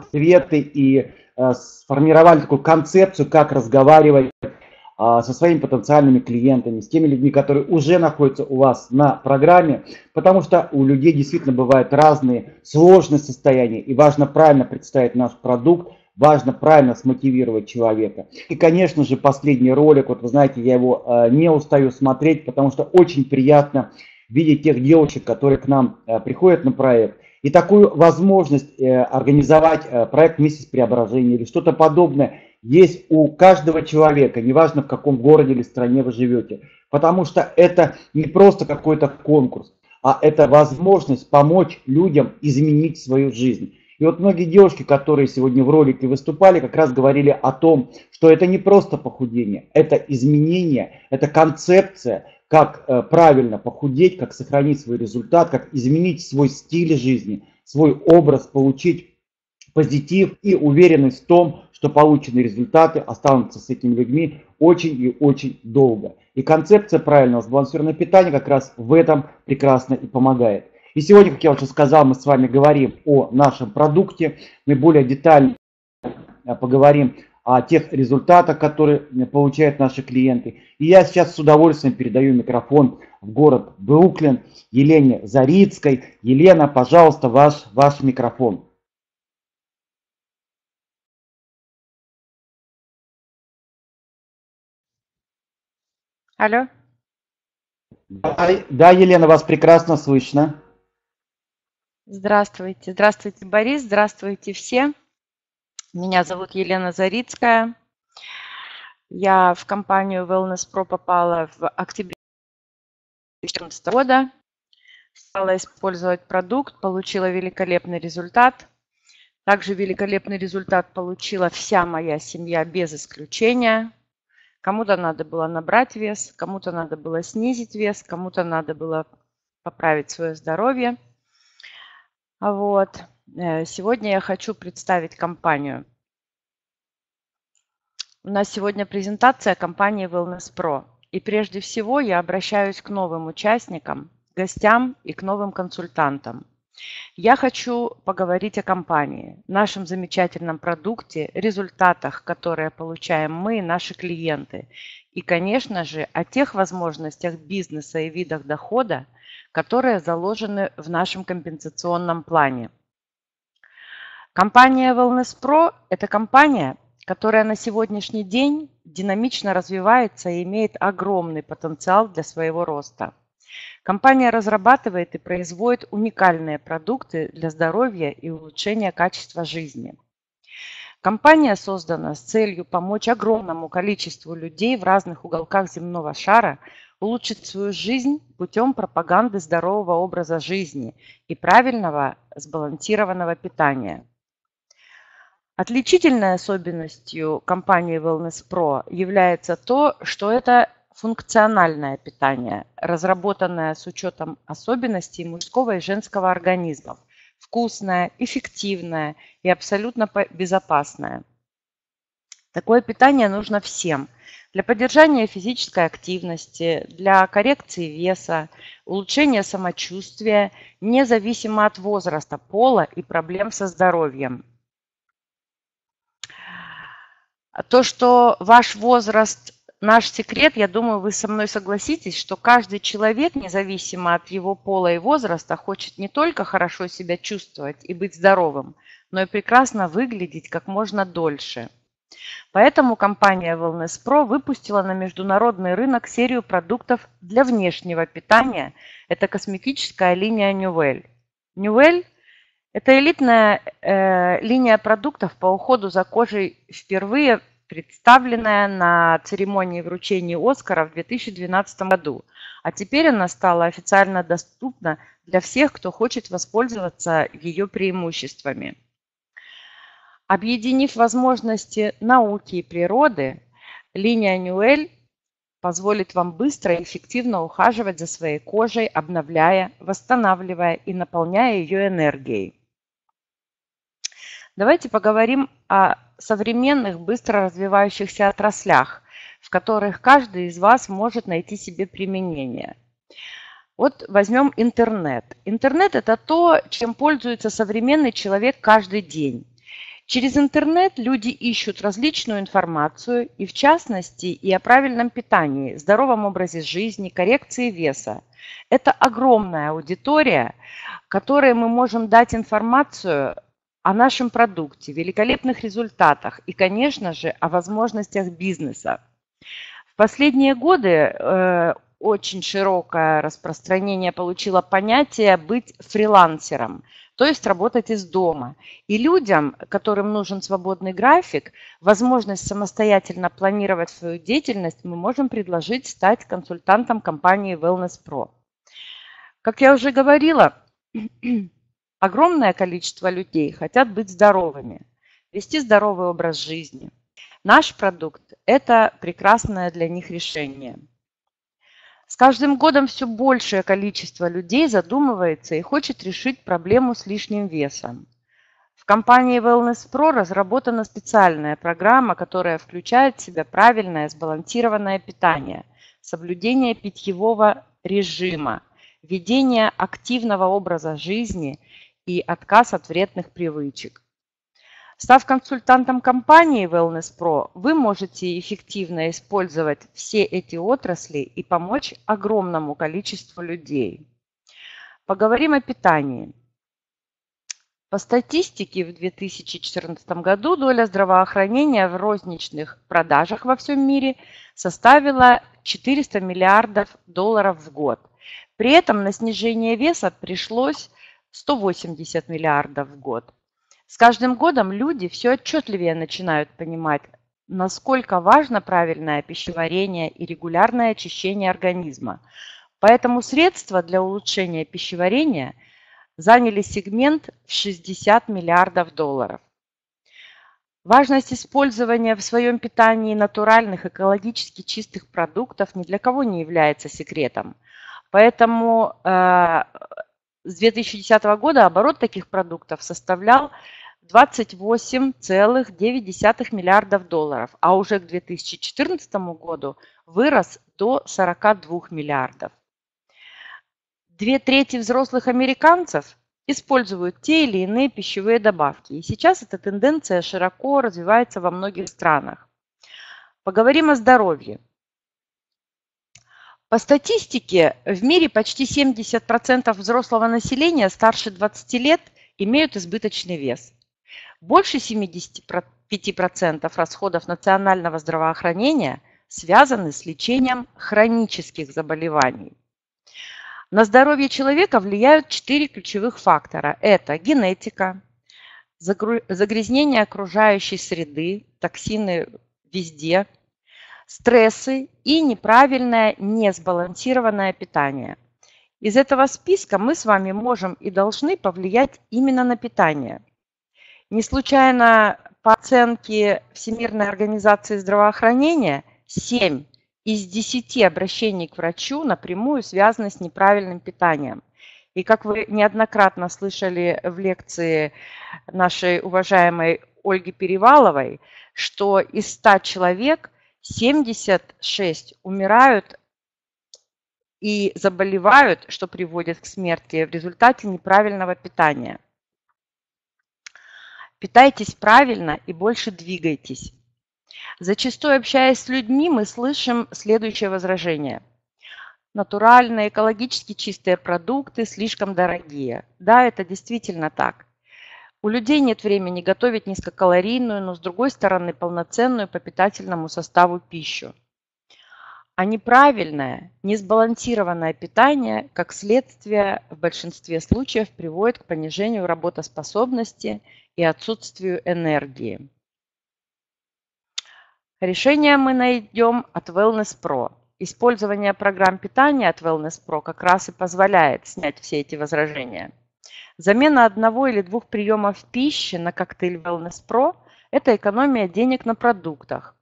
ответы и э, сформировали такую концепцию, как разговаривать а, со своими потенциальными клиентами, с теми людьми, которые уже находятся у вас на программе, потому что у людей действительно бывают разные сложные состояния, и важно правильно представить наш продукт, важно правильно смотивировать человека. И, конечно же, последний ролик, вот вы знаете, я его э, не устаю смотреть, потому что очень приятно видеть тех девушек, которые к нам э, приходят на проект, и такую возможность э, организовать проект «Месяц преображения» или что-то подобное есть у каждого человека, неважно в каком городе или стране вы живете. Потому что это не просто какой-то конкурс, а это возможность помочь людям изменить свою жизнь. И вот многие девушки, которые сегодня в ролике выступали, как раз говорили о том, что это не просто похудение, это изменение, это концепция, как э, правильно похудеть, как сохранить свой результат, как изменить свой стиль жизни, свой образ, получить позитив и уверенность в том, что полученные результаты останутся с этими людьми очень и очень долго. И концепция правильного сбалансированного питания как раз в этом прекрасно и помогает. И сегодня, как я уже сказал, мы с вами говорим о нашем продукте. Мы более детально э, поговорим о тех результатах, которые э, получают наши клиенты. И я сейчас с удовольствием передаю микрофон в город Бруклин Елене Зарицкой. Елена, пожалуйста, ваш, ваш микрофон. Алло. Да, да, Елена, вас прекрасно слышно. Здравствуйте. Здравствуйте, Борис. Здравствуйте все. Меня зовут Елена Зарицкая. Я в компанию Wellness Pro попала в октябре 2014 года. Стала использовать продукт, получила великолепный результат. Также великолепный результат получила вся моя семья без исключения. Кому-то надо было набрать вес, кому-то надо было снизить вес, кому-то надо было поправить свое здоровье – вот. Э, сегодня я хочу представить компанию. У нас сегодня презентация компании Wellness Pro. И прежде всего я обращаюсь к новым участникам, гостям и к новым консультантам. Я хочу поговорить о компании, нашем замечательном продукте, результатах, которые получаем мы и наши клиенты. И, конечно же, о тех возможностях бизнеса и видах дохода, которые заложены в нашем компенсационном плане. Компания Wellness Pro – это компания, которая на сегодняшний день динамично развивается и имеет огромный потенциал для своего роста. Компания разрабатывает и производит уникальные продукты для здоровья и улучшения качества жизни. Компания создана с целью помочь огромному количеству людей в разных уголках земного шара улучшить свою жизнь путем пропаганды здорового образа жизни и правильного сбалансированного питания. Отличительной особенностью компании Wellness Pro является то, что это функциональное питание, разработанное с учетом особенностей мужского и женского организмов, вкусное, эффективное и абсолютно безопасное. Такое питание нужно всем – для поддержания физической активности, для коррекции веса, улучшения самочувствия, независимо от возраста, пола и проблем со здоровьем. То, что ваш возраст наш секрет, я думаю, вы со мной согласитесь, что каждый человек, независимо от его пола и возраста, хочет не только хорошо себя чувствовать и быть здоровым, но и прекрасно выглядеть как можно дольше – Поэтому компания Wellness Pro выпустила на международный рынок серию продуктов для внешнего питания. Это косметическая линия Newell. Newell – это элитная э, линия продуктов по уходу за кожей, впервые представленная на церемонии вручения Оскара в 2012 году. А теперь она стала официально доступна для всех, кто хочет воспользоваться ее преимуществами. Объединив возможности науки и природы, линия Ньюэль позволит вам быстро и эффективно ухаживать за своей кожей, обновляя, восстанавливая и наполняя ее энергией. Давайте поговорим о современных быстро развивающихся отраслях, в которых каждый из вас может найти себе применение. Вот возьмем интернет. Интернет – это то, чем пользуется современный человек каждый день. Через интернет люди ищут различную информацию и в частности и о правильном питании, здоровом образе жизни, коррекции веса. Это огромная аудитория, которой мы можем дать информацию о нашем продукте, великолепных результатах и, конечно же, о возможностях бизнеса. В последние годы э, очень широкое распространение получило понятие быть фрилансером – то есть работать из дома. И людям, которым нужен свободный график, возможность самостоятельно планировать свою деятельность, мы можем предложить стать консультантом компании Wellness Pro. Как я уже говорила, огромное количество людей хотят быть здоровыми, вести здоровый образ жизни. Наш продукт – это прекрасное для них решение – с каждым годом все большее количество людей задумывается и хочет решить проблему с лишним весом. В компании Wellness Pro разработана специальная программа, которая включает в себя правильное сбалансированное питание, соблюдение питьевого режима, ведение активного образа жизни и отказ от вредных привычек. Став консультантом компании Wellness Pro, вы можете эффективно использовать все эти отрасли и помочь огромному количеству людей. Поговорим о питании. По статистике в 2014 году доля здравоохранения в розничных продажах во всем мире составила 400 миллиардов долларов в год. При этом на снижение веса пришлось 180 миллиардов в год. С каждым годом люди все отчетливее начинают понимать, насколько важно правильное пищеварение и регулярное очищение организма. Поэтому средства для улучшения пищеварения заняли сегмент в 60 миллиардов долларов. Важность использования в своем питании натуральных, экологически чистых продуктов ни для кого не является секретом. Поэтому э, с 2010 года оборот таких продуктов составлял 28,9 миллиардов долларов, а уже к 2014 году вырос до 42 миллиардов. Две трети взрослых американцев используют те или иные пищевые добавки, и сейчас эта тенденция широко развивается во многих странах. Поговорим о здоровье. По статистике, в мире почти 70% взрослого населения старше 20 лет имеют избыточный вес – больше 75% расходов национального здравоохранения связаны с лечением хронических заболеваний. На здоровье человека влияют четыре ключевых фактора. Это генетика, загрязнение окружающей среды, токсины везде, стрессы и неправильное, несбалансированное питание. Из этого списка мы с вами можем и должны повлиять именно на питание – не случайно по оценке Всемирной организации здравоохранения 7 из 10 обращений к врачу напрямую связаны с неправильным питанием. И как вы неоднократно слышали в лекции нашей уважаемой Ольги Переваловой, что из 100 человек 76 умирают и заболевают, что приводит к смерти в результате неправильного питания – Питайтесь правильно и больше двигайтесь. Зачастую, общаясь с людьми, мы слышим следующее возражение. Натуральные, экологически чистые продукты слишком дорогие. Да, это действительно так. У людей нет времени готовить низкокалорийную, но с другой стороны полноценную по питательному составу пищу. А неправильное, несбалансированное питание, как следствие, в большинстве случаев приводит к понижению работоспособности и отсутствию энергии. Решение мы найдем от Wellness Pro. Использование программ питания от Wellness Pro как раз и позволяет снять все эти возражения. Замена одного или двух приемов пищи на коктейль Wellness Pro – это экономия денег на продуктах.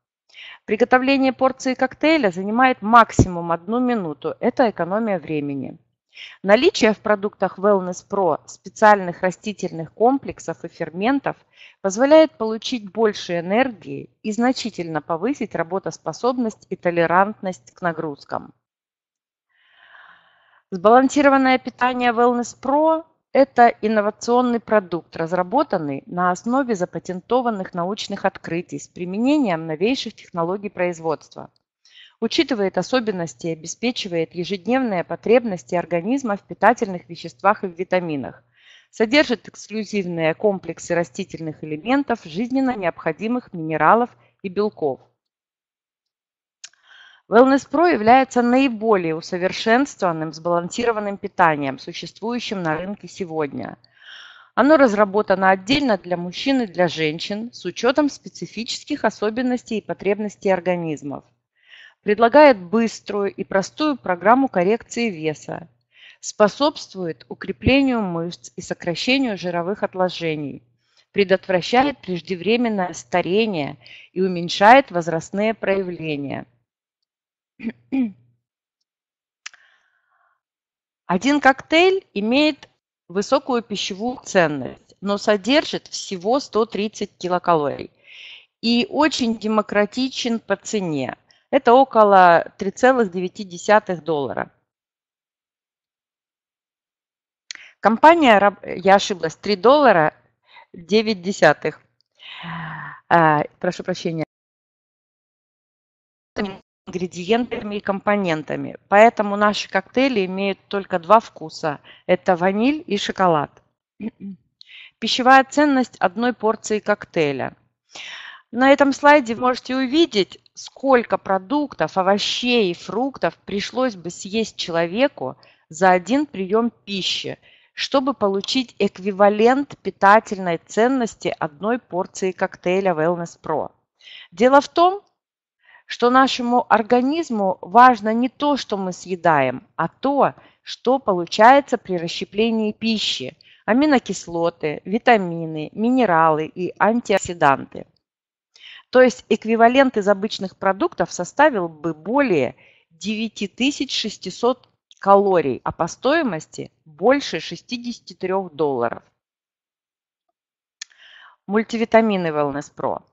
Приготовление порции коктейля занимает максимум одну минуту. Это экономия времени. Наличие в продуктах Wellness Pro специальных растительных комплексов и ферментов позволяет получить больше энергии и значительно повысить работоспособность и толерантность к нагрузкам. Сбалансированное питание Wellness Pro – это инновационный продукт, разработанный на основе запатентованных научных открытий с применением новейших технологий производства. Учитывает особенности и обеспечивает ежедневные потребности организма в питательных веществах и в витаминах. Содержит эксклюзивные комплексы растительных элементов, жизненно необходимых минералов и белков. Wellness Pro является наиболее усовершенствованным сбалансированным питанием, существующим на рынке сегодня. Оно разработано отдельно для мужчин и для женщин с учетом специфических особенностей и потребностей организмов. Предлагает быструю и простую программу коррекции веса. Способствует укреплению мышц и сокращению жировых отложений. Предотвращает преждевременное старение и уменьшает возрастные проявления – один коктейль имеет высокую пищевую ценность, но содержит всего 130 килокалорий и очень демократичен по цене. Это около 3,9 доллара. Компания, я ошиблась, 3 доллара 9 десятых. А, прошу прощения ингредиентами и компонентами. Поэтому наши коктейли имеют только два вкуса. Это ваниль и шоколад. Пищевая ценность одной порции коктейля. На этом слайде вы можете увидеть, сколько продуктов, овощей и фруктов пришлось бы съесть человеку за один прием пищи, чтобы получить эквивалент питательной ценности одной порции коктейля Wellness Pro. Дело в том, что нашему организму важно не то, что мы съедаем, а то, что получается при расщеплении пищи, аминокислоты, витамины, минералы и антиоксиданты. То есть эквивалент из обычных продуктов составил бы более 9600 калорий, а по стоимости больше 63 долларов. Мультивитамины Wellness Pro.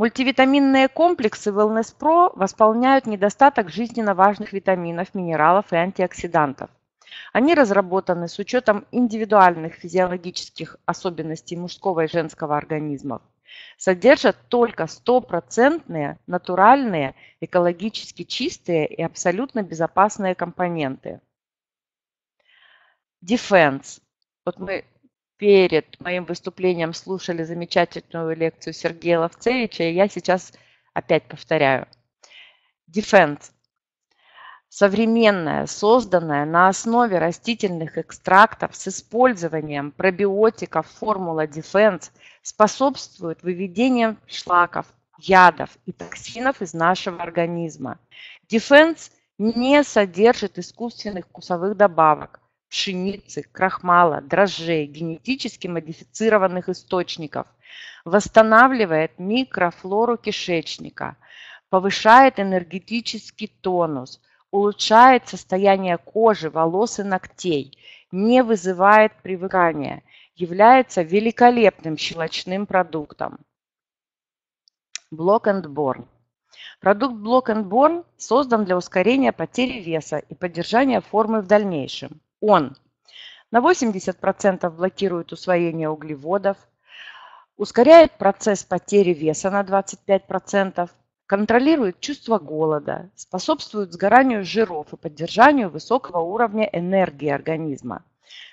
Мультивитаминные комплексы Wellness Pro восполняют недостаток жизненно важных витаминов, минералов и антиоксидантов. Они разработаны с учетом индивидуальных физиологических особенностей мужского и женского организмов. Содержат только стопроцентные, натуральные, экологически чистые и абсолютно безопасные компоненты. Defense. Вот мы перед моим выступлением слушали замечательную лекцию Сергея Ловцевича, и я сейчас опять повторяю. Defense. Современная, созданная на основе растительных экстрактов с использованием пробиотиков формула Defense способствует выведению шлаков, ядов и токсинов из нашего организма. Defense не содержит искусственных вкусовых добавок, пшеницы, крахмала, дрожжей, генетически модифицированных источников, восстанавливает микрофлору кишечника, повышает энергетический тонус, улучшает состояние кожи, волос и ногтей, не вызывает привыкания, является великолепным щелочным продуктом. Block and Born. Продукт Block and Born создан для ускорения потери веса и поддержания формы в дальнейшем. Он на 80% блокирует усвоение углеводов, ускоряет процесс потери веса на 25%, контролирует чувство голода, способствует сгоранию жиров и поддержанию высокого уровня энергии организма,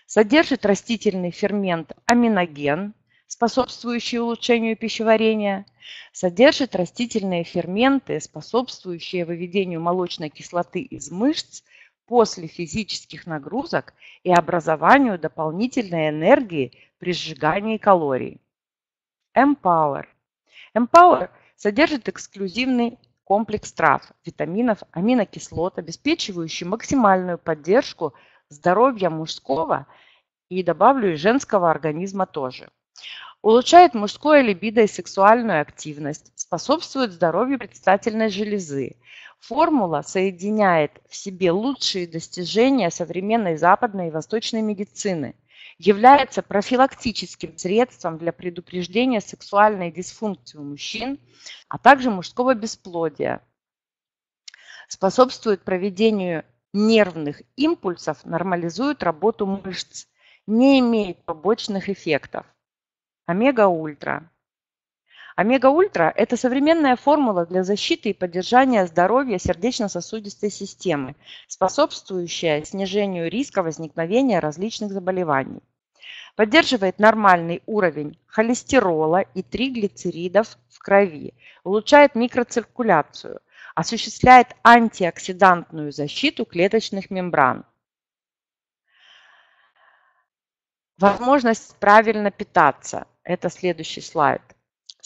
содержит растительный фермент аминоген, способствующий улучшению пищеварения, содержит растительные ферменты, способствующие выведению молочной кислоты из мышц после физических нагрузок и образованию дополнительной энергии при сжигании калорий. Empower. Empower содержит эксклюзивный комплекс трав, витаминов, аминокислот, обеспечивающий максимальную поддержку здоровья мужского и, добавлю, и женского организма тоже. Улучшает мужское либидо и сексуальную активность, способствует здоровью предстательной железы, Формула соединяет в себе лучшие достижения современной западной и восточной медицины, является профилактическим средством для предупреждения сексуальной дисфункции у мужчин, а также мужского бесплодия, способствует проведению нервных импульсов, нормализует работу мышц, не имеет побочных эффектов. Омега-ультра. Омега-ультра – это современная формула для защиты и поддержания здоровья сердечно-сосудистой системы, способствующая снижению риска возникновения различных заболеваний. Поддерживает нормальный уровень холестерола и триглицеридов в крови, улучшает микроциркуляцию, осуществляет антиоксидантную защиту клеточных мембран. Возможность правильно питаться – это следующий слайд.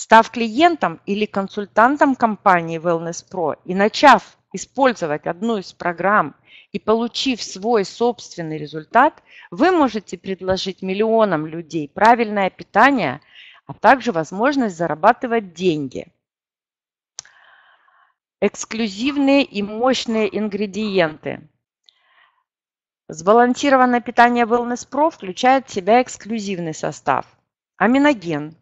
Став клиентом или консультантом компании Wellness Pro и начав использовать одну из программ и получив свой собственный результат, вы можете предложить миллионам людей правильное питание, а также возможность зарабатывать деньги. Эксклюзивные и мощные ингредиенты. Сбалансированное питание Wellness Pro включает в себя эксклюзивный состав. Аминоген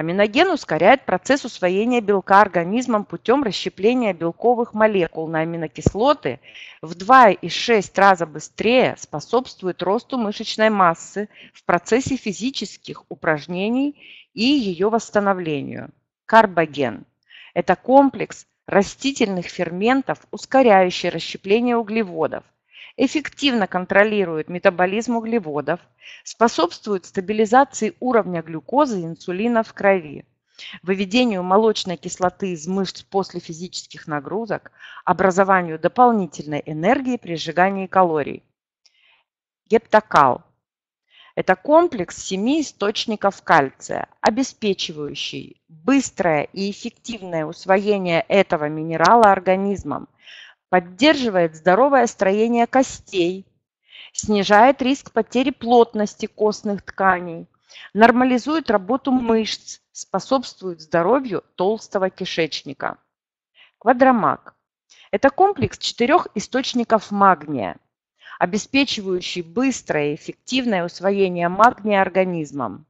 Аминоген ускоряет процесс усвоения белка организмом путем расщепления белковых молекул на аминокислоты в 2,6 раза быстрее способствует росту мышечной массы в процессе физических упражнений и ее восстановлению. Карбоген – это комплекс растительных ферментов, ускоряющий расщепление углеводов – эффективно контролирует метаболизм углеводов, способствует стабилизации уровня глюкозы и инсулина в крови, выведению молочной кислоты из мышц после физических нагрузок, образованию дополнительной энергии при сжигании калорий. Гептокал – это комплекс семи источников кальция, обеспечивающий быстрое и эффективное усвоение этого минерала организмом – поддерживает здоровое строение костей, снижает риск потери плотности костных тканей, нормализует работу мышц, способствует здоровью толстого кишечника. Квадромаг – это комплекс четырех источников магния, обеспечивающий быстрое и эффективное усвоение магния организмом,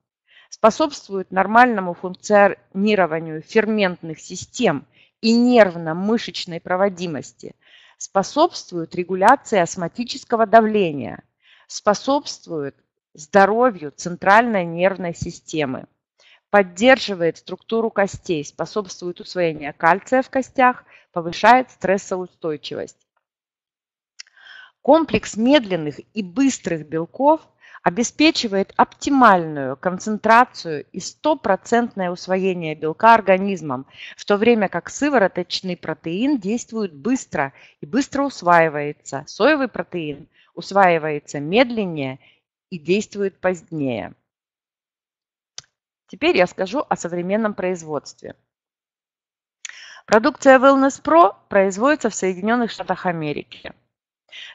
способствует нормальному функционированию ферментных систем и нервно-мышечной проводимости, способствуют регуляции астматического давления, способствуют здоровью центральной нервной системы, поддерживает структуру костей, способствует усвоению кальция в костях, повышает стрессоустойчивость. Комплекс медленных и быстрых белков – обеспечивает оптимальную концентрацию и стопроцентное усвоение белка организмом, в то время как сывороточный протеин действует быстро и быстро усваивается. Соевый протеин усваивается медленнее и действует позднее. Теперь я скажу о современном производстве. Продукция Wellness Pro производится в Соединенных Штатах Америки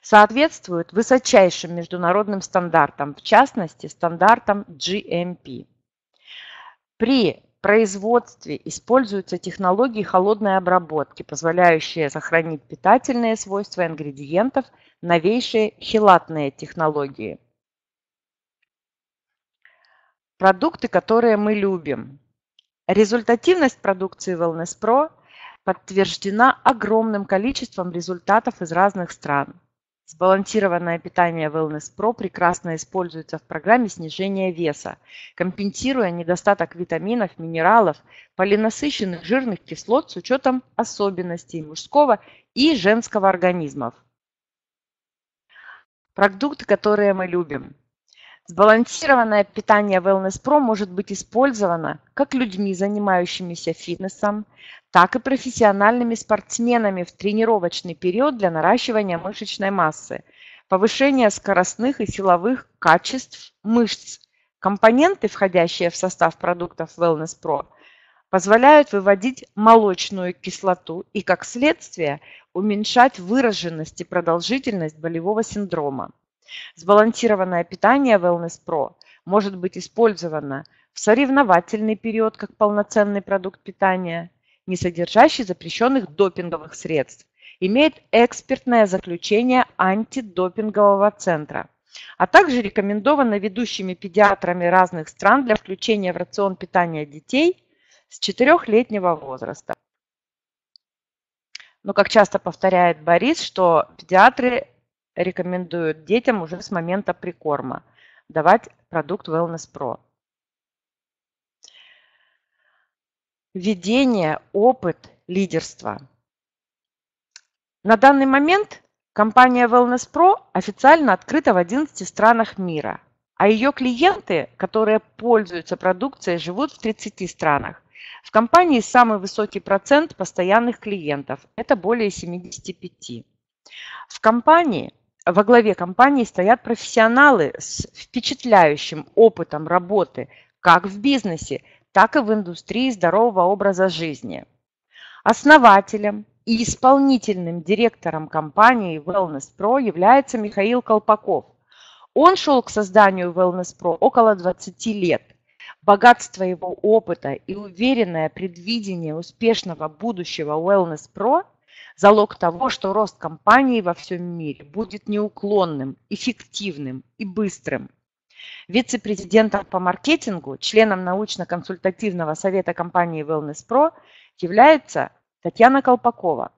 соответствуют высочайшим международным стандартам, в частности стандартам GMP. При производстве используются технологии холодной обработки, позволяющие сохранить питательные свойства ингредиентов, новейшие хелатные технологии. Продукты, которые мы любим. Результативность продукции Wellness Pro подтверждена огромным количеством результатов из разных стран. Сбалансированное питание Wellness Pro прекрасно используется в программе снижения веса, компенсируя недостаток витаминов, минералов, полинасыщенных жирных кислот с учетом особенностей мужского и женского организмов. Продукты, которые мы любим. Сбалансированное питание Wellness Pro может быть использовано как людьми, занимающимися фитнесом, так и профессиональными спортсменами в тренировочный период для наращивания мышечной массы, повышения скоростных и силовых качеств мышц. Компоненты, входящие в состав продуктов Wellness Pro, позволяют выводить молочную кислоту и, как следствие, уменьшать выраженность и продолжительность болевого синдрома. Сбалансированное питание Wellness Pro может быть использовано в соревновательный период как полноценный продукт питания, не содержащий запрещенных допинговых средств, имеет экспертное заключение антидопингового центра, а также рекомендовано ведущими педиатрами разных стран для включения в рацион питания детей с 4-летнего возраста. Но, как часто повторяет Борис, что педиатры рекомендуют детям уже с момента прикорма. давать продукт Wellness Pro. Введение, опыт, лидерство. На данный момент компания Wellness Pro официально открыта в 11 странах мира, а ее клиенты, которые пользуются продукцией, живут в 30 странах. В компании самый высокий процент постоянных клиентов – это более 75. В компании, во главе компании стоят профессионалы с впечатляющим опытом работы как в бизнесе, так и в индустрии здорового образа жизни. Основателем и исполнительным директором компании Wellness Pro является Михаил Колпаков. Он шел к созданию Wellness Pro около 20 лет. Богатство его опыта и уверенное предвидение успешного будущего Wellness Pro – залог того, что рост компании во всем мире будет неуклонным, эффективным и быстрым. Вице-президентом по маркетингу, членом научно-консультативного совета компании Wellness Pro является Татьяна Колпакова.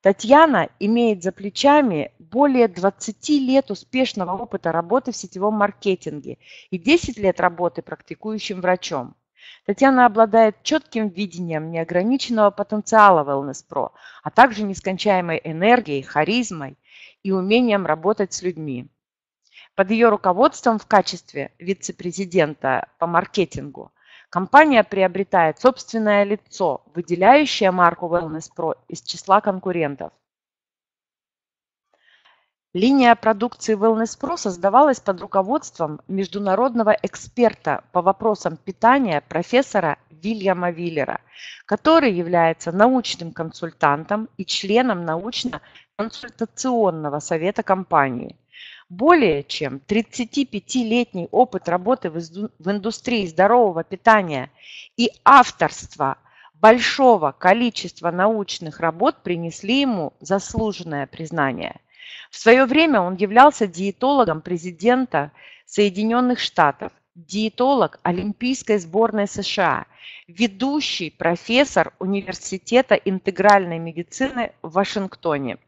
Татьяна имеет за плечами более 20 лет успешного опыта работы в сетевом маркетинге и 10 лет работы практикующим врачом. Татьяна обладает четким видением неограниченного потенциала Wellness Pro, а также нескончаемой энергией, харизмой и умением работать с людьми. Под ее руководством в качестве вице-президента по маркетингу Компания приобретает собственное лицо, выделяющее марку Wellness Pro из числа конкурентов. Линия продукции Wellness Pro создавалась под руководством международного эксперта по вопросам питания профессора Вильяма Виллера, который является научным консультантом и членом научно-консультационного совета компании – более чем 35-летний опыт работы в индустрии здорового питания и авторство большого количества научных работ принесли ему заслуженное признание. В свое время он являлся диетологом президента Соединенных Штатов, диетолог Олимпийской сборной США, ведущий профессор Университета интегральной медицины в Вашингтоне –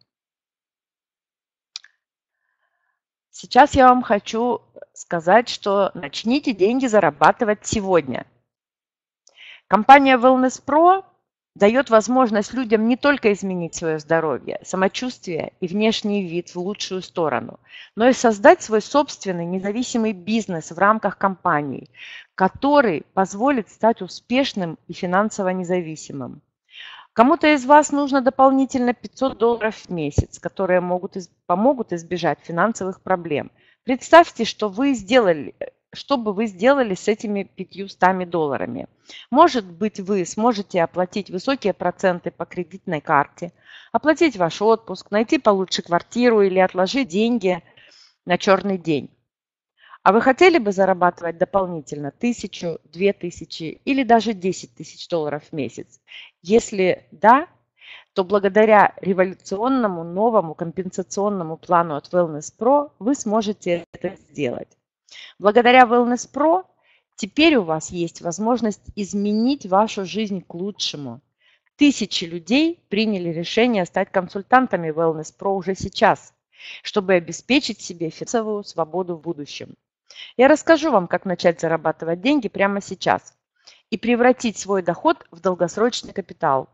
Сейчас я вам хочу сказать, что начните деньги зарабатывать сегодня. Компания Wellness Pro дает возможность людям не только изменить свое здоровье, самочувствие и внешний вид в лучшую сторону, но и создать свой собственный независимый бизнес в рамках компании, который позволит стать успешным и финансово независимым. Кому-то из вас нужно дополнительно 500 долларов в месяц, которые могут, помогут избежать финансовых проблем. Представьте, что вы сделали, что бы вы сделали с этими 500 долларами. Может быть, вы сможете оплатить высокие проценты по кредитной карте, оплатить ваш отпуск, найти получше квартиру или отложить деньги на черный день. А вы хотели бы зарабатывать дополнительно тысячу, две тысячи или даже 10 тысяч долларов в месяц? Если да, то благодаря революционному новому компенсационному плану от Wellness Pro вы сможете это сделать. Благодаря Wellness Pro теперь у вас есть возможность изменить вашу жизнь к лучшему. Тысячи людей приняли решение стать консультантами Wellness Pro уже сейчас, чтобы обеспечить себе финансовую свободу в будущем. Я расскажу вам, как начать зарабатывать деньги прямо сейчас и превратить свой доход в долгосрочный капитал.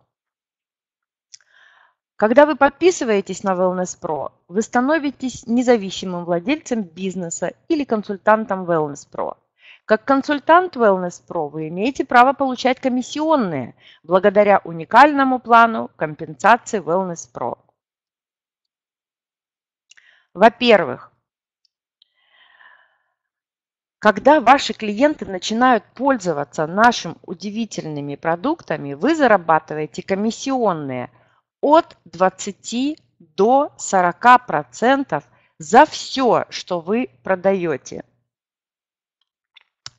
Когда вы подписываетесь на Wellness Pro, вы становитесь независимым владельцем бизнеса или консультантом Wellness Pro. Как консультант Wellness Pro вы имеете право получать комиссионные благодаря уникальному плану компенсации Wellness Pro. Во-первых, когда ваши клиенты начинают пользоваться нашими удивительными продуктами, вы зарабатываете комиссионные от 20 до 40 процентов за все, что вы продаете.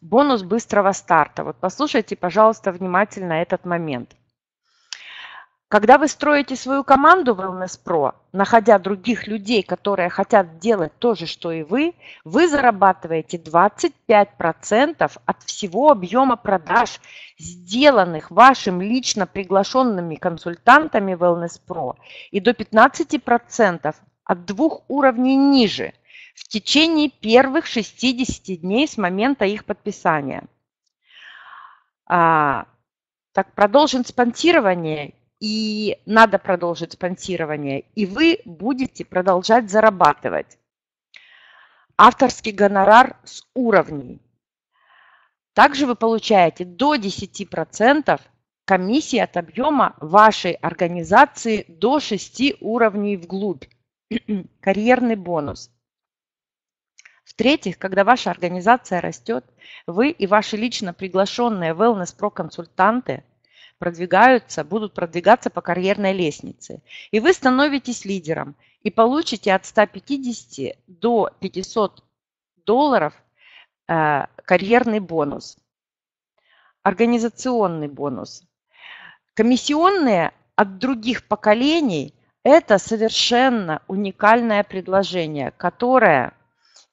Бонус быстрого старта. Вот послушайте, пожалуйста, внимательно этот момент. Когда вы строите свою команду Wellness Pro, находя других людей, которые хотят делать то же, что и вы, вы зарабатываете 25% от всего объема продаж, сделанных вашим лично приглашенными консультантами Wellness Pro, и до 15% от двух уровней ниже. в течение первых 60 дней с момента их подписания. А, так, продолжен спонсирование, и надо продолжить спонсирование, и вы будете продолжать зарабатывать. Авторский гонорар с уровней. Также вы получаете до 10% комиссии от объема вашей организации до 6 уровней вглубь. Карьерный бонус. В-третьих, когда ваша организация растет, вы и ваши лично приглашенные Wellness Pro консультанты продвигаются, будут продвигаться по карьерной лестнице. И вы становитесь лидером и получите от 150 до 500 долларов э, карьерный бонус, организационный бонус. Комиссионные от других поколений – это совершенно уникальное предложение, которое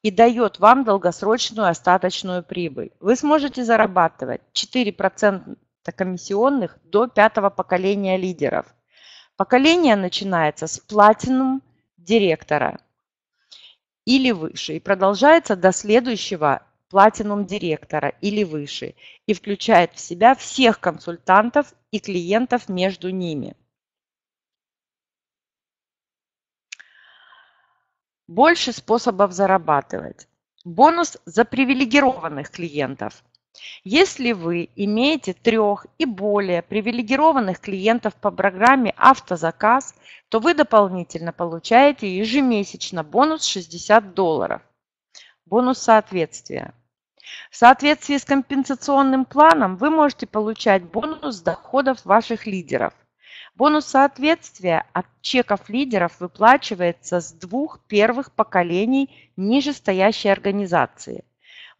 и дает вам долгосрочную остаточную прибыль. Вы сможете зарабатывать 4% комиссионных до пятого поколения лидеров. Поколение начинается с платинум директора или выше и продолжается до следующего платинум директора или выше и включает в себя всех консультантов и клиентов между ними. Больше способов зарабатывать. Бонус за привилегированных клиентов. Если вы имеете трех и более привилегированных клиентов по программе «Автозаказ», то вы дополнительно получаете ежемесячно бонус 60 долларов. Бонус соответствия. В соответствии с компенсационным планом вы можете получать бонус доходов ваших лидеров. Бонус соответствия от чеков лидеров выплачивается с двух первых поколений нижестоящей организации.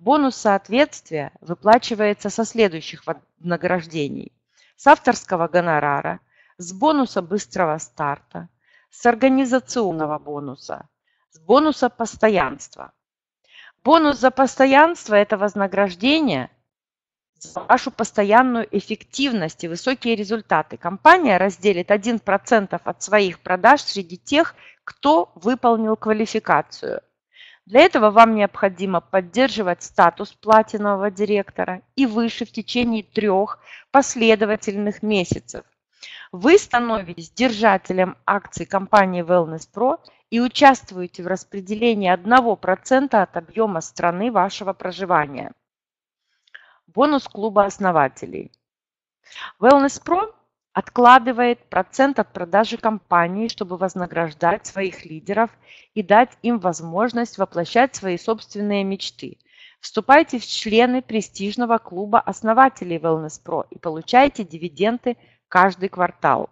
Бонус соответствия выплачивается со следующих награждений. С авторского гонорара, с бонуса быстрого старта, с организационного бонуса, с бонуса постоянства. Бонус за постоянство – это вознаграждение за вашу постоянную эффективность и высокие результаты. Компания разделит 1% от своих продаж среди тех, кто выполнил квалификацию. Для этого вам необходимо поддерживать статус платинового директора и выше в течение трех последовательных месяцев. Вы становитесь держателем акций компании Wellness Pro и участвуете в распределении 1% от объема страны вашего проживания. Бонус клуба основателей. Wellness Pro откладывает процент от продажи компании, чтобы вознаграждать своих лидеров и дать им возможность воплощать свои собственные мечты. Вступайте в члены престижного клуба основателей Wellness Pro и получайте дивиденды каждый квартал.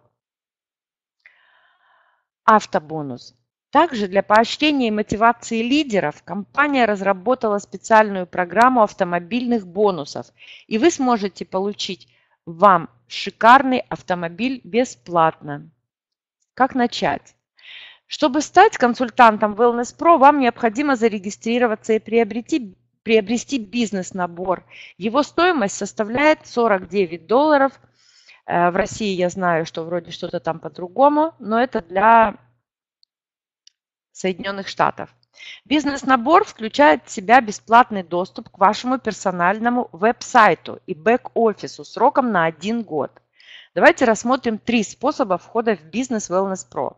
Автобонус. Также для поощрения и мотивации лидеров компания разработала специальную программу автомобильных бонусов, и вы сможете получить вам шикарный автомобиль бесплатно. Как начать? Чтобы стать консультантом Wellness Pro, вам необходимо зарегистрироваться и приобрести, приобрести бизнес-набор. Его стоимость составляет 49 долларов. Э, в России я знаю, что вроде что-то там по-другому, но это для Соединенных Штатов. Бизнес-набор включает в себя бесплатный доступ к вашему персональному веб-сайту и бэк-офису сроком на один год. Давайте рассмотрим три способа входа в бизнес Wellness Pro.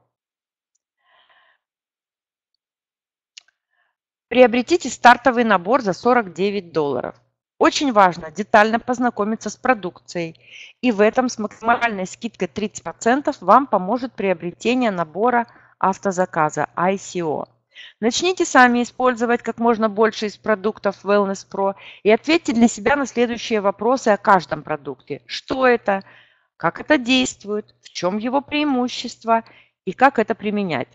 Приобретите стартовый набор за 49 долларов. Очень важно детально познакомиться с продукцией, и в этом с максимальной скидкой 30% вам поможет приобретение набора автозаказа ICO. Начните сами использовать как можно больше из продуктов Wellness Pro и ответьте для себя на следующие вопросы о каждом продукте. Что это? Как это действует? В чем его преимущество? И как это применять?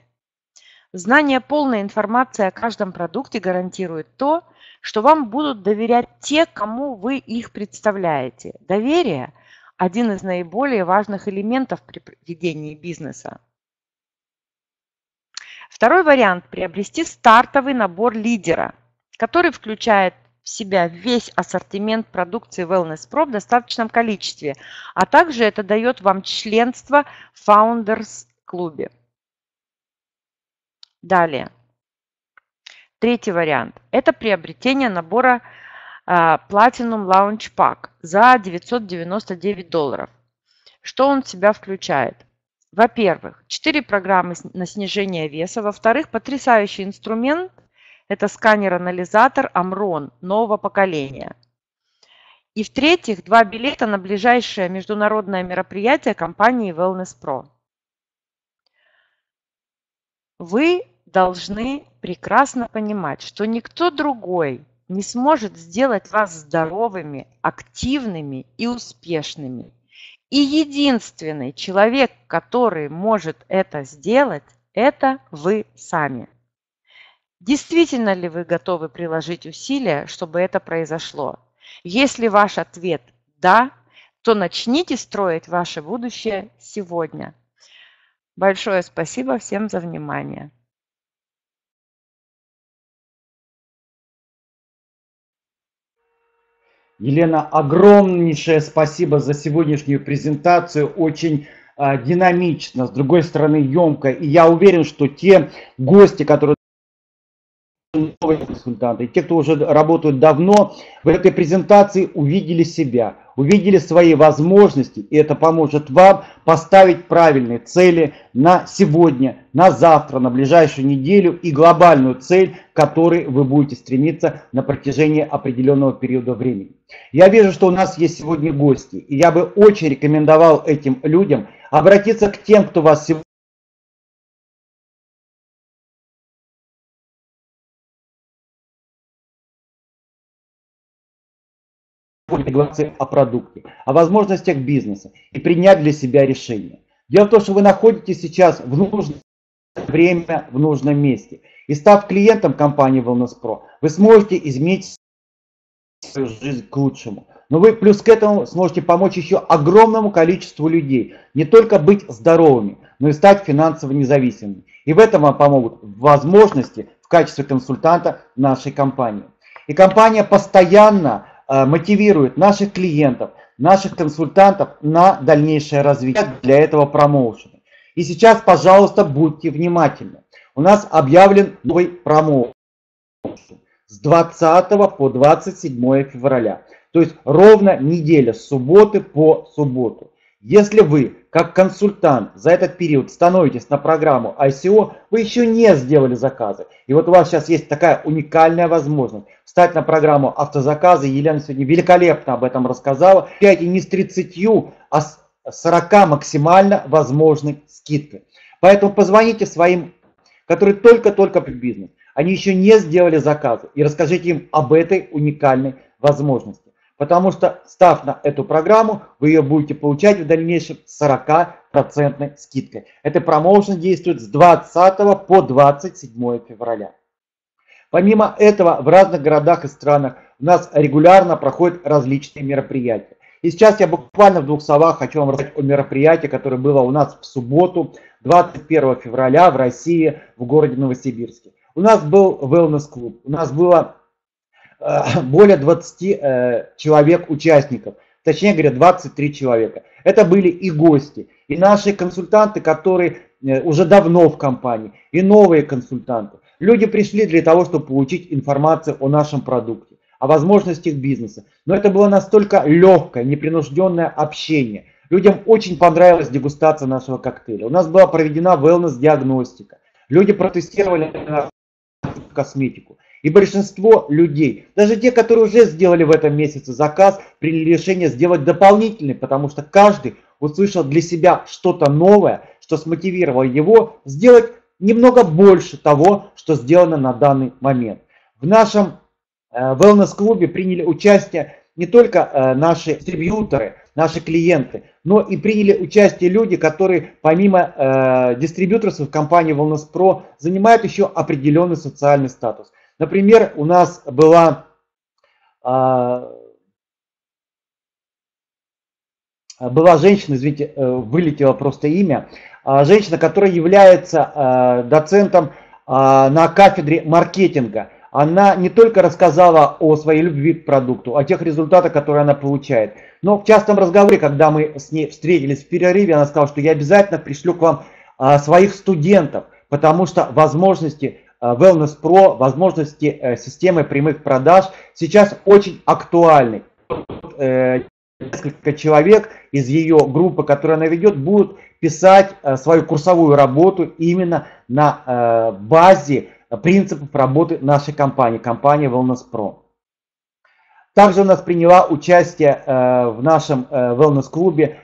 Знание полной информации о каждом продукте гарантирует то, что вам будут доверять те, кому вы их представляете. Доверие – один из наиболее важных элементов при ведении бизнеса. Второй вариант – приобрести стартовый набор лидера, который включает в себя весь ассортимент продукции Wellness Pro в достаточном количестве, а также это дает вам членство в Founders клубе. Далее. Третий вариант – это приобретение набора а, Platinum Lounge Pack за 999 долларов. Что он в себя включает? Во-первых, 4 программы на снижение веса. Во-вторых, потрясающий инструмент – это сканер-анализатор Amron нового поколения. И в-третьих, два билета на ближайшее международное мероприятие компании Wellness Pro. Вы должны прекрасно понимать, что никто другой не сможет сделать вас здоровыми, активными и успешными. И единственный человек, который может это сделать, это вы сами. Действительно ли вы готовы приложить усилия, чтобы это произошло? Если ваш ответ «да», то начните строить ваше будущее сегодня. Большое спасибо всем за внимание. Елена, огромнейшее спасибо за сегодняшнюю презентацию. Очень э, динамично, с другой стороны, емко. И я уверен, что те гости, которые новые консультанты, те, кто уже работают давно, в этой презентации увидели себя, увидели свои возможности, и это поможет вам поставить правильные цели на сегодня, на завтра, на ближайшую неделю и глобальную цель, к которой вы будете стремиться на протяжении определенного периода времени. Я вижу, что у нас есть сегодня гости, и я бы очень рекомендовал этим людям обратиться к тем, кто вас сегодня информации о продукте, о возможностях бизнеса и принять для себя решение. Дело в том, что вы находитесь сейчас в нужное время, в нужном месте. И став клиентом компании Wellness Pro, вы сможете изменить свою жизнь к лучшему. Но вы плюс к этому сможете помочь еще огромному количеству людей не только быть здоровыми, но и стать финансово независимыми. И в этом вам помогут возможности в качестве консультанта нашей компании. И компания постоянно мотивирует наших клиентов, наших консультантов на дальнейшее развитие для этого промоушена. И сейчас, пожалуйста, будьте внимательны. У нас объявлен новый промоушен с 20 по 27 февраля. То есть ровно неделя с субботы по субботу. Если вы, как консультант, за этот период становитесь на программу ICO, вы еще не сделали заказы. И вот у вас сейчас есть такая уникальная возможность встать на программу автозаказы. Елена сегодня великолепно об этом рассказала. Опять не с 30, а с 40 максимально возможной скидкой. Поэтому позвоните своим, которые только-только в бизнес. Они еще не сделали заказы. И расскажите им об этой уникальной возможности. Потому что, став на эту программу, вы ее будете получать в дальнейшем 40% скидкой. Этот промоушен действует с 20 по 27 февраля. Помимо этого, в разных городах и странах у нас регулярно проходят различные мероприятия. И сейчас я буквально в двух словах хочу вам рассказать о мероприятии, которое было у нас в субботу, 21 февраля в России, в городе Новосибирске. У нас был wellness клуб, у нас было более 20 э, человек участников, точнее говоря, 23 человека. Это были и гости, и наши консультанты, которые э, уже давно в компании, и новые консультанты. Люди пришли для того, чтобы получить информацию о нашем продукте, о возможностях бизнеса. Но это было настолько легкое, непринужденное общение. Людям очень понравилась дегустация нашего коктейля. У нас была проведена wellness-диагностика. Люди протестировали косметику. И большинство людей, даже те, которые уже сделали в этом месяце заказ, приняли решение сделать дополнительный, потому что каждый услышал для себя что-то новое, что смотивировало его сделать немного больше того, что сделано на данный момент. В нашем э, wellness-клубе приняли участие не только э, наши дистрибьюторы, наши клиенты, но и приняли участие люди, которые помимо э, дистрибьюторов компании Wellness Pro занимают еще определенный социальный статус. Например, у нас была а, была женщина, извините, э, вылетело просто имя, а, женщина, которая является а, доцентом на кафедре маркетинга. Она не только рассказала о своей любви к продукту, о тех результатах, которые она получает, но в частном разговоре, когда мы с ней встретились в перерыве, она сказала, что я обязательно пришлю к вам своих студентов, потому что возможности Wellness Pro, возможности системы прямых продаж сейчас очень актуальны. Несколько человек из ее группы, которую она ведет, будут писать свою курсовую работу именно на базе принципов работы нашей компании, компании Wellness Pro. Также у нас приняла участие в нашем wellness-клубе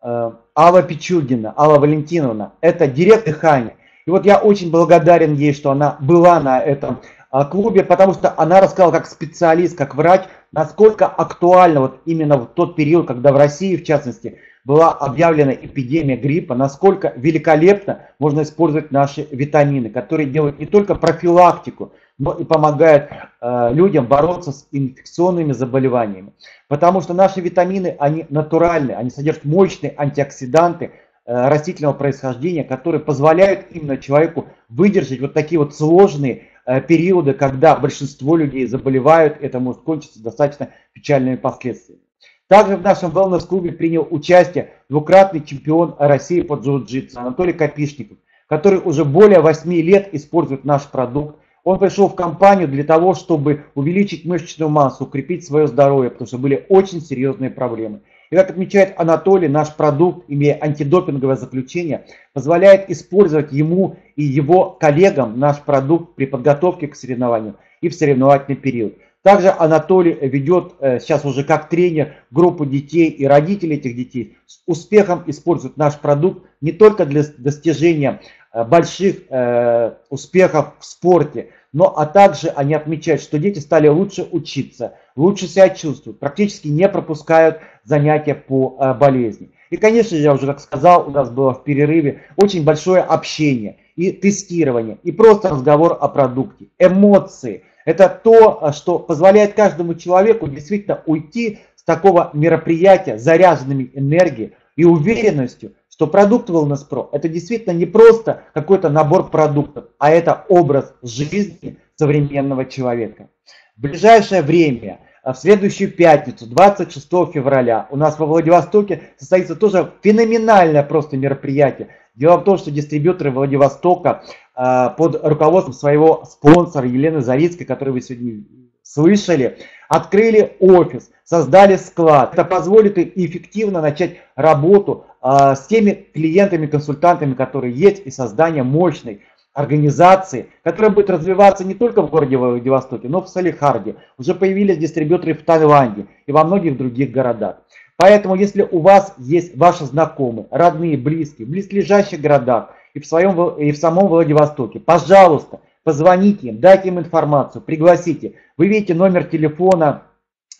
Алла Пичугина, Алла Валентиновна. Это директор дыхания. И вот я очень благодарен ей, что она была на этом а, клубе, потому что она рассказала как специалист, как врач, насколько актуально вот именно в тот период, когда в России, в частности, была объявлена эпидемия гриппа, насколько великолепно можно использовать наши витамины, которые делают не только профилактику, но и помогают э, людям бороться с инфекционными заболеваниями. Потому что наши витамины, они натуральные, они содержат мощные антиоксиданты, растительного происхождения, которые позволяют именно человеку выдержать вот такие вот сложные э, периоды, когда большинство людей заболевают, это может кончиться достаточно печальными последствиями. Также в нашем wellness-клубе принял участие двукратный чемпион России по джиу-джитсу Анатолий Копишников, который уже более 8 лет использует наш продукт. Он пришел в компанию для того, чтобы увеличить мышечную массу, укрепить свое здоровье, потому что были очень серьезные проблемы. И как отмечает Анатолий, наш продукт, имея антидопинговое заключение, позволяет использовать ему и его коллегам наш продукт при подготовке к соревнованию и в соревновательный период. Также Анатолий ведет э, сейчас уже как тренер группу детей и родителей этих детей. С успехом использует наш продукт не только для достижения э, больших э, успехов в спорте, но а также они отмечают, что дети стали лучше учиться, лучше себя чувствуют, практически не пропускают занятия по э, болезни. И, конечно я уже как сказал, у нас было в перерыве очень большое общение и тестирование, и просто разговор о продукте, эмоции. Это то, э, что позволяет каждому человеку действительно уйти с такого мероприятия заряженными энергией и уверенностью, что продукт Wellness Pro это действительно не просто какой-то набор продуктов, а это образ жизни современного человека. В ближайшее время, а, в следующую пятницу, 26 февраля, у нас во Владивостоке состоится тоже феноменальное просто мероприятие. Дело в том, что дистрибьюторы Владивостока а, под руководством своего спонсора Елены Зарицкой, которую вы сегодня слышали, открыли офис, создали склад. Это позволит им эффективно начать работу с теми клиентами, консультантами, которые есть, и создание мощной организации, которая будет развиваться не только в городе Владивостоке, но и в Салихарде. Уже появились дистрибьюторы в Таиланде и во многих других городах. Поэтому, если у вас есть ваши знакомые, родные, близкие, в близлежащих городах и в, своем, и в самом Владивостоке, пожалуйста, позвоните им, дайте им информацию, пригласите. Вы видите номер телефона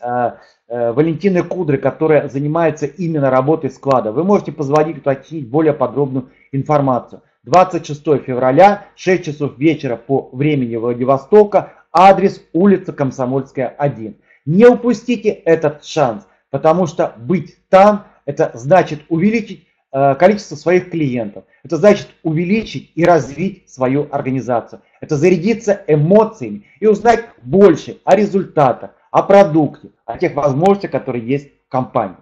э, Валентины Кудры, которая занимается именно работой склада. Вы можете позвонить, уточнить более подробную информацию. 26 февраля, 6 часов вечера по времени Владивостока, адрес улица Комсомольская, 1. Не упустите этот шанс, потому что быть там, это значит увеличить э, количество своих клиентов. Это значит увеличить и развить свою организацию. Это зарядиться эмоциями и узнать больше о результатах, о продукте, о тех возможностях, которые есть в компании.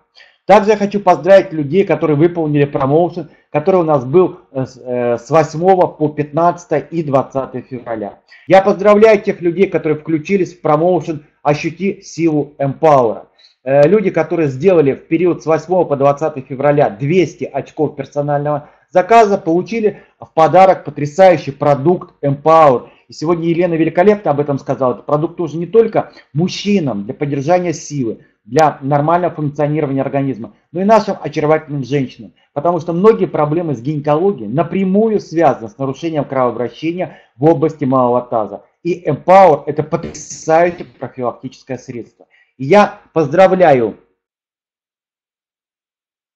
Также я хочу поздравить людей, которые выполнили промоушен, который у нас был э, с 8 э, по 15 и 20 февраля. Я поздравляю тех людей, которые включились в промоушен «Ощути силу Empower». Э, люди, которые сделали в период с 8 по 20 февраля 200 очков персонального заказа, получили в подарок потрясающий продукт Empower. И сегодня Елена великолепно об этом сказала. Это продукт уже не только мужчинам для поддержания силы, для нормального функционирования организма, но и нашим очаровательным женщинам. Потому что многие проблемы с гинекологией напрямую связаны с нарушением кровообращения в области малого таза. И Empower – это потрясающее профилактическое средство. И я поздравляю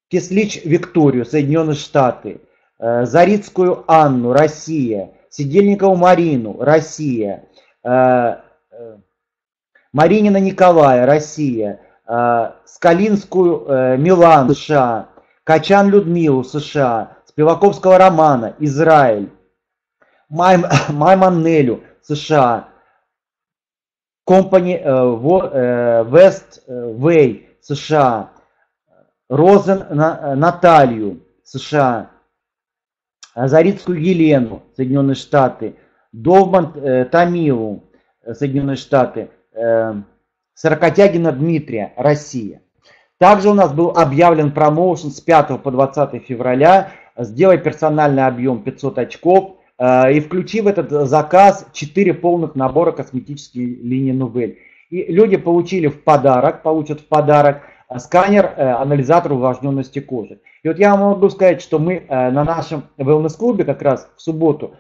Кислич Викторию, Соединенные Штаты, э, Зарицкую Анну, Россия, Сидельникову Марину, Россия, э, э, Маринина Николая, Россия, Скалинскую Милан, США, Качан Людмилу, США, Спиваковского Романа, Израиль, Майм, Майман Нелю, США, Company West Way, США, Розен Наталью, США, Зарицкую Елену, Соединенные Штаты, Довман э, Тамилу, Соединенные Штаты, э, Сорокотягина Дмитрия, Россия. Также у нас был объявлен промоушен с 5 по 20 февраля. Сделай персональный объем 500 очков э, и включи в этот заказ 4 полных набора косметической линии Нувель. И люди получили в подарок, получат в подарок э, сканер, э, анализатор увлажненности кожи. И вот я могу сказать, что мы на нашем wellness-клубе как раз в субботу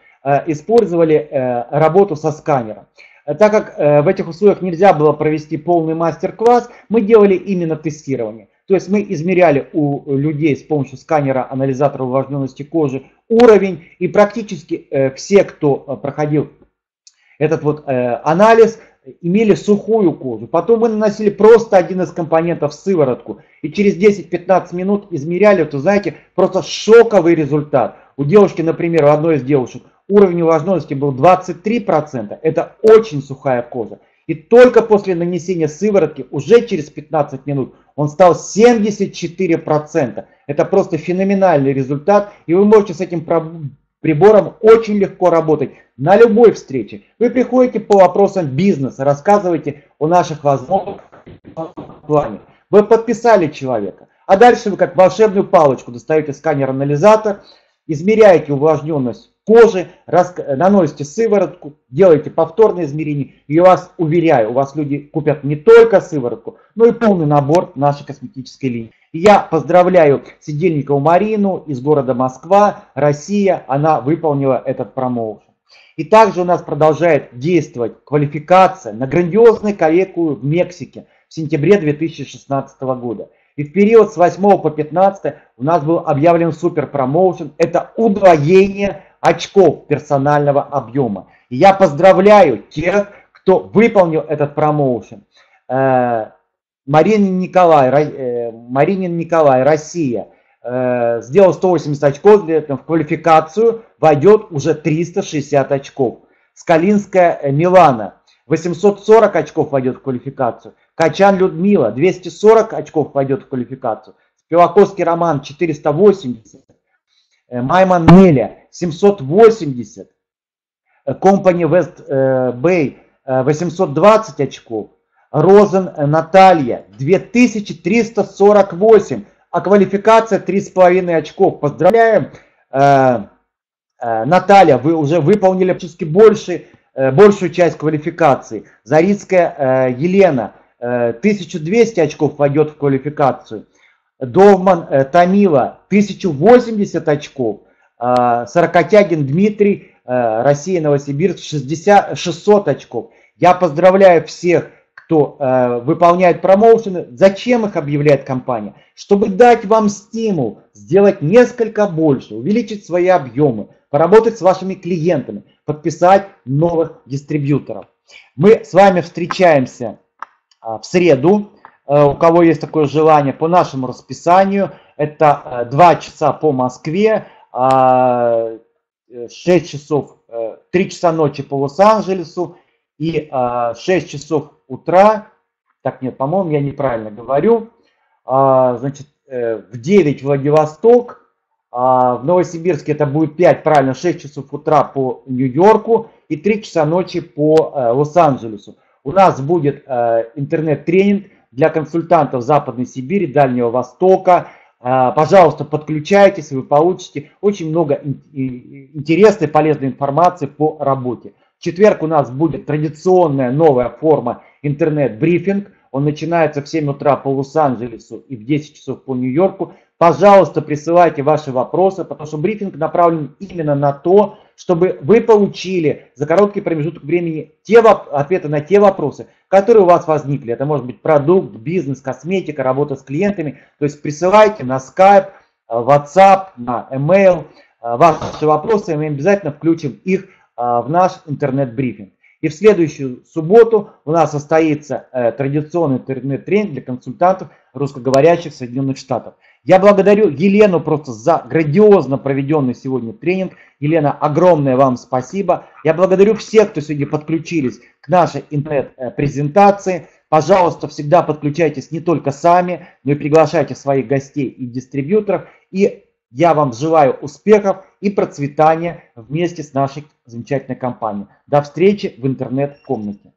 использовали работу со сканером. Э, так как э, в этих условиях нельзя было провести полный мастер-класс, мы делали именно тестирование. То есть мы измеряли у людей с помощью сканера анализатора увлажненности кожи уровень, и практически э, все, кто проходил этот вот анализ, имели сухую кожу. Потом мы наносили просто один из компонентов сыворотку. И через 10-15 минут измеряли, то знаете, просто шоковый результат. У девушки, например, у одной из девушек уровень влажности был 23%, это очень сухая кожа. И только после нанесения сыворотки, уже через 15 минут, он стал 74%. Это просто феноменальный результат, и вы можете с этим прибором очень легко работать на любой встрече. Вы приходите по вопросам бизнеса, рассказываете о наших возможностях. Вы подписали человека, а дальше вы как волшебную палочку достаете сканер-анализатор, измеряете увлажненность кожи, наносите сыворотку, делаете повторное измерение, и у вас, уверяю, у вас люди купят не только сыворотку, но и полный набор нашей косметической линии. Я поздравляю Сидельникову Марину из города Москва, Россия, она выполнила этот промоушен. И также у нас продолжает действовать квалификация на грандиозную коллекцию в Мексике в сентябре 2016 года. И в период с 8 по 15 у нас был объявлен супер промоушен. Это удвоение очков персонального объема. И я поздравляю тех, кто выполнил этот промоушен. Э, Марина Николай, э, Маринин Николай, Россия, э, сделал 180 очков, для этого в квалификацию войдет уже 360 очков. Скалинская Милана, 840 очков войдет в квалификацию. Качан Людмила, 240 очков войдет в квалификацию. Спиваковский Роман, 480. Майман Неля, 780. Company West Bay, 820 очков. Розен Наталья, 2348. А квалификация 3,5 очков. Поздравляем. Э, э, Наталья, вы уже выполнили практически больше, э, большую часть квалификации. Зарицкая Елена, 1200 очков войдет в квалификацию. Довман Тамила, 1080 очков. Сорокотягин Дмитрий, Россия, Новосибирск, 60, 600 очков. Я поздравляю всех, кто э, выполняет промоушены. Зачем их объявляет компания? Чтобы дать вам стимул, сделать несколько больше, увеличить свои объемы, поработать с вашими клиентами, подписать новых дистрибьюторов. Мы с вами встречаемся э, в среду. Э, у кого есть такое желание, по нашему расписанию. Это э, 2 часа по Москве. 6 э, часов, 3 э, часа ночи по Лос-Анджелесу и 6 э, часов утра, так нет, по-моему, я неправильно говорю, значит, в 9 Владивосток, в Новосибирске это будет 5, правильно, 6 часов утра по Нью-Йорку и 3 часа ночи по Лос-Анджелесу. У нас будет интернет-тренинг для консультантов Западной Сибири, Дальнего Востока, а, пожалуйста, подключайтесь, вы получите очень много интересной, полезной информации по работе. Четверг у нас будет традиционная новая форма интернет-брифинг. Он начинается в 7 утра по Лос-Анджелесу и в 10 часов по Нью-Йорку. Пожалуйста, присылайте ваши вопросы, потому что брифинг направлен именно на то, чтобы вы получили за короткий промежуток времени те ответы на те вопросы, которые у вас возникли. Это может быть продукт, бизнес, косметика, работа с клиентами. То есть присылайте на Skype, э, WhatsApp, на email э, ваши вопросы, и мы обязательно включим их в наш интернет-брифинг. И в следующую субботу у нас состоится традиционный интернет-тренинг для консультантов русскоговорящих Соединенных Штатов. Я благодарю Елену просто за грандиозно проведенный сегодня тренинг. Елена, огромное вам спасибо. Я благодарю всех, кто сегодня подключились к нашей интернет-презентации. Пожалуйста, всегда подключайтесь не только сами, но и приглашайте своих гостей и дистрибьюторов. И Я вам желаю успехов и процветания вместе с нашей замечательной компанией. До встречи в интернет-комнате.